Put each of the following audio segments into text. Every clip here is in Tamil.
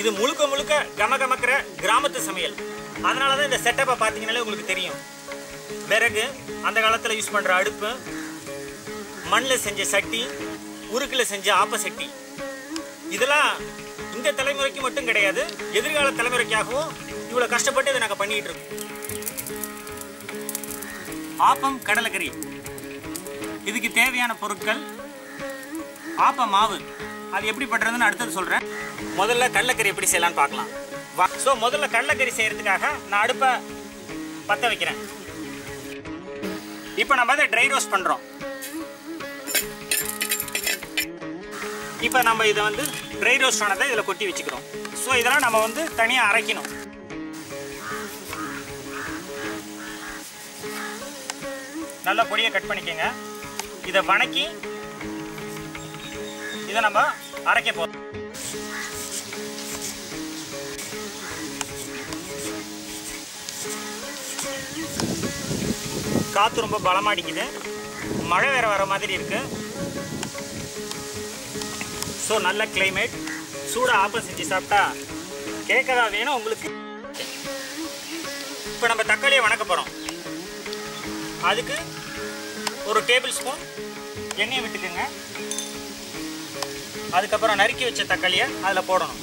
இது முழுக்க முழுக்க கமகமக்கிற கிராமத்து சமையல். அதனால தான் இந்த செட்டப்பை பார்த்தீங்கன்னாலே உங்களுக்கு தெரியும். விறகு அந்த காலத்தில் யூஸ் பண்ணுற அடுப்பு மண்ணில் செஞ்ச சட்டி உருக்கில் செஞ்ச ஆப்ப சட்டி. இதெல்லாம் இந்த தலைமுறைக்கு மட்டும் கிடையாது எதிர்கால தலைமுறைக்காகவும் இவ்வளோ கஷ்டப்பட்டு இதை நாங்கள் பண்ணிகிட்டு இருக்கோம். ஆப்பம் கடலைக்கறி. இதுக்கு தேவையான பொருட்கள் ஆப்ப மாவு. அது எப்படி பண்ணுறதுன்னு அடுத்தது சொல்கிறேன் முதல்ல கடலக்கறி எப்படி செய்யலான்னு பார்க்கலாம். வா. ஸோ முதல்ல கடலக்கறி செய்கிறதுக்காக நான் அடுப்பை பற்ற வைக்கிறேன். இப்போ நம்ம அதை ட்ரை ரோஸ்ட் பண்ணுறோம் இப்போ நம்ம இதை வந்து ட்ரை ரோஸ்ட் ஆனதை இதில் கொட்டி வச்சுக்கிறோம். ஸோ இதெல்லாம் நம்ம வந்து தனியாக அரைக்கணும். நல்லா பொடியை கட் பண்ணிக்கோங்க. இதை வணக்கி இதை நம்ம அரைக்க போகிறோம் காற்று ரொம்ப பலமாக அடிக்குது. மழை வேறு வர மாதிரி இருக்குது ஸோ நல்ல கிளைமேட் சூடாக ஆப்பம் செஞ்சு சாப்பிட்டா கேட்கதா வேணும் உங்களுக்கு? இப்போ நம்ம தக்காளியை வணக்க போகிறோம் அதுக்கு ஒரு டேபிள் ஸ்பூன் எண்ணெயை விட்டுக்குங்க. அதுக்கப்புறம் நறுக்கி வச்ச தக்காளியை அதில் போடணும்.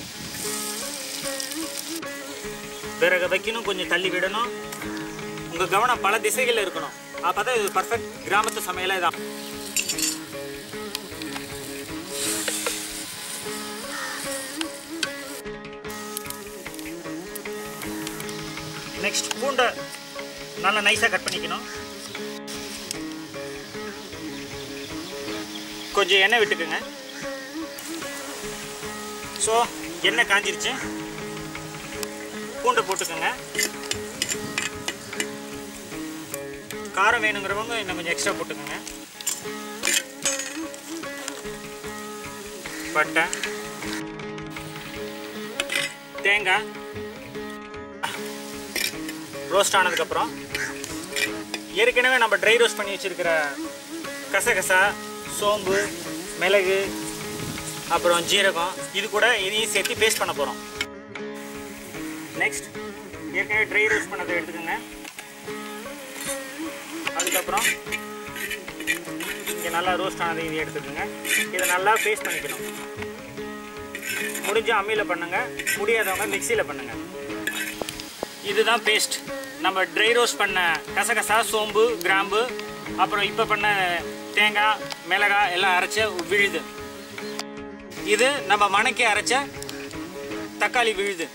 பிறகு வைக்கணும் கொஞ்சம் தள்ளி விடணும். உங்கள் கவனம் பல திசைகளில் இருக்கணும். அப்போ இது பர்ஃபெக்ட் கிராமத்து சமையலே தான். நெக்ஸ்ட் பூண்டை நல்லா நைஸாக கட் பண்ணிக்கணும். கொஞ்சம் எண்ணெய் விட்டுக்குங்க. ஸோ எண்ணெய் காஞ்சிருச்சு. பூண்டை போட்டுக்கோங்க. காரம் வேணுங்கிறவங்க இன்னும் கொஞ்சம் எக்ஸ்ட்ரா போட்டுக்கோங்க. பட்டை. தேங்காய். ரோஸ்ட் ஆனதுக்கப்புறம் ஏற்கனவே நம்ம ட்ரை ரோஸ்ட் பண்ணி வச்சுருக்கிற கசகசா சோம்பு மிளகு அப்புறம் ஜீரகம் இது கூட இதையும் சேர்த்து பேஸ்ட் பண்ண போகிறோம் நெக்ஸ்ட் ஏற்கனவே ட்ரை ரோஸ்ட் பண்ணதை எடுத்துக்கோங்க. அதுக்கப்புறம் இங்கே நல்லா ரோஸ்ட் ஆனதை இதை எடுத்துக்கோங்க. இதை நல்லா பேஸ்ட் பண்ணிக்கணும். முடிஞ்ச அம்மியில் பண்ணுங்க. முடியாதவங்க மிக்சியில் பண்ணுங்கள் இதுதான் பேஸ்ட் நம்ம ட்ரை ரோஸ்ட் பண்ண கசகசா சோம்பு கிராம்பு அப்புறம் இப்போ பண்ண தேங்காய் மிளகாய் எல்லாம் அரைச்ச விழுது. இது நம்ம மணக்கி அரைச்ச தக்காளி விழுது.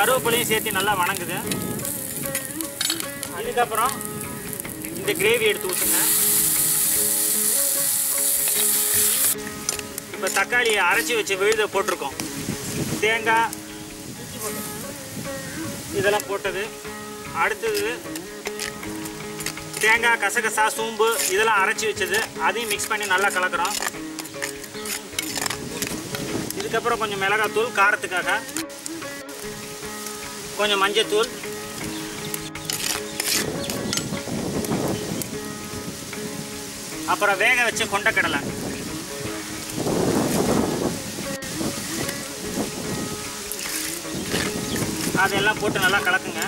கருவேப்பிலையும் சேர்த்து நல்லா வணங்குது. அதுக்கப்புறம் இந்த கிரேவி எடுத்து ஊற்றுங்க இப்போ தக்காளியை அரைச்சி வச்சு விழுத போட்டிருக்கோம். தேங்காய் இதெல்லாம் போட்டது. அடுத்தது தேங்காய் கசகசா சோம்பு இதெல்லாம் அரைச்சி வச்சது. அதையும் மிக்ஸ் பண்ணி நல்லா கலக்கிறோம். இதுக்கப்புறம் கொஞ்சம் மிளகாத்தூள் காரத்துக்காக கொஞ்சம் மஞ்சத்தூள். அப்புறம் வேக வச்ச கொண்டக்கடலை. அதெல்லாம் போட்டு நல்லா கலக்குங்க.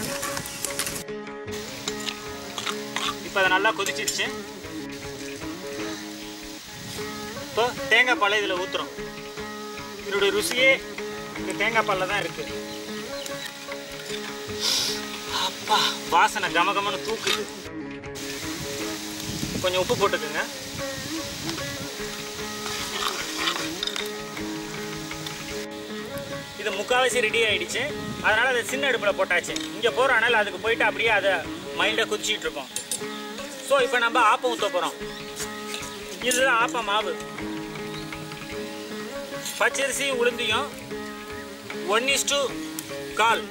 இப்போ அதை நல்லா கொதிச்சிருச்சு. இப்போ தேங்காய் பால் இதில் ஊற்றுறோம் இதனுடைய ருசியே இந்த தேங்காய் பாலில் தான் இருக்குது அப்பா வாசனை கமகமன்னு தூக்குது. கொஞ்சம் உப்பு போட்டுக்குங்க. இது முக்கால்வாசி ரெடி ஆயிடுச்சு. அதனால அதை சின்ன அடுப்பில் போட்டாச்சு. இங்கே போகிறனால அதுக்கு போயிட்டு அப்படியே அதை மைல்டாக குதிச்சிட்டு இருக்கோம். ஸோ இப்போ நம்ம ஆப்பம் ஊற்ற போகிறோம் இதுதான் ஆப்ப மாவு. பச்சரிசியும் உளுந்தியும் ஒன் இஸ் டூ கால்.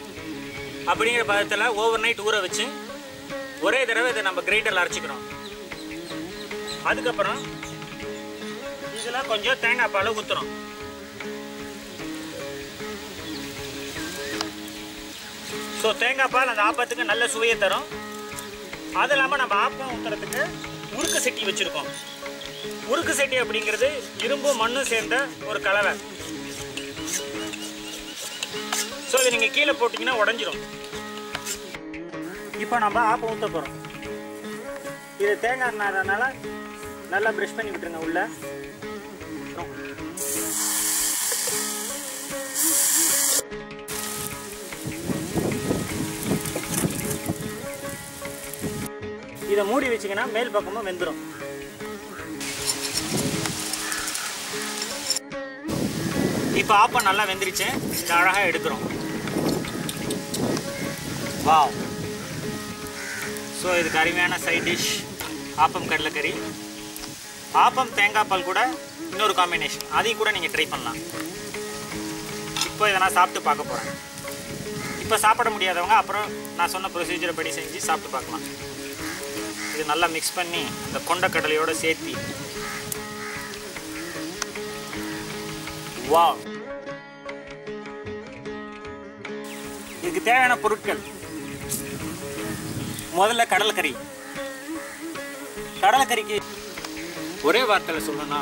அப்படிங்கிற பதத்தில் ஓவர் நைட் ஊற வச்சு ஒரே தடவை இதை நம்ம கிரைண்டரில் அரைச்சிக்கிறோம். அதுக்கப்புறம் இதில் கொஞ்சம் தேங்காய் பால் ஊற்றுறோம் ஸோ தேங்காய் பால் அந்த ஆப்பத்துக்கு நல்ல சுவையை தரும். அது இல்லாமல் நம்ம ஆப்பம் ஊற்றுறதுக்கு உருக்கு சட்டி வச்சுருக்கோம். உருக்கு சட்டி அப்படிங்கிறது இரும்பும் மண்ணும் சேர்ந்த ஒரு கலவை. ஸோ நீங்கள் கீழே போட்டிங்கன்னா உடஞ்சிரும். இப்போ நம்ம ஆப்பம் ஊற்ற போகிறோம் இது தேங்காய் நாரனால நல்லா ப்ரெஷ் பண்ணி விட்டுருங்க உள்ள. இதை மூடி வச்சிங்கன்னா மேல் பக்கமும் வெந்துடும் இப்போ ஆப்பம் நல்லா வெந்துருச்சு. அழகாக எடுக்கிறோம் வாவ். ஸோ இதுக்கு அருமையான சைட் டிஷ் ஆப்பம் கடலைக்கறி. ஆப்பம் தேங்காய் பால் கூட இன்னொரு காம்பினேஷன் அதையும் கூட நீங்கள் ட்ரை பண்ணலாம். இப்போ இதை நான் சாப்பிட்டு பார்க்க போகிறேன் இப்போ சாப்பிட முடியாதவங்க அப்புறம் நான் சொன்ன ப்ரொசீஜரை படி செஞ்சு சாப்பிட்டு பார்க்கலாம். இது நல்லா மிக்ஸ் பண்ணி அந்த கொண்ட கடலையோட சேர்த்தி. வா இதுக்கு தேவையான பொருட்கள். முதல்ல கடலக்கறி. கடலக்கறிக்கு ஒரே வார்த்தையில் சொல்லணும்னா